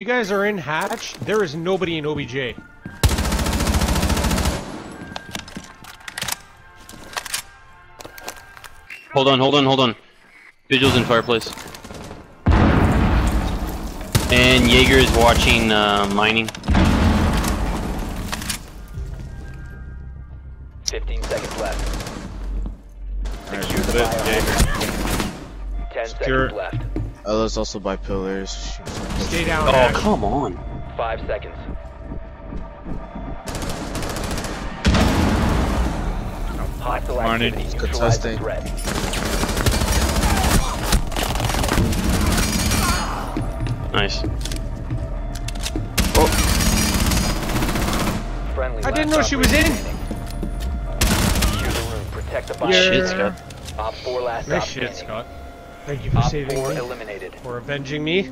You guys are in hatch. There is nobody in OBJ. Hold on, hold on, hold on. Vigil's in fireplace. And Jaeger is watching uh, mining. 15 seconds left. Alright, Secure the Jaeger. 10 Secure. seconds left. Ela's also by pillars. Stay down. Oh, hatch. come on. 5 seconds. Hostile Marnie. activity. Good Neutralize the testing. threat. Nice. Friendly I didn't know she was in. remaining. Secure the room. Protect the Yeah. Shit, Scott. Op 4 last Nice op shit. Scott. Thank you for Op saving 4 me. eliminated. For avenging me.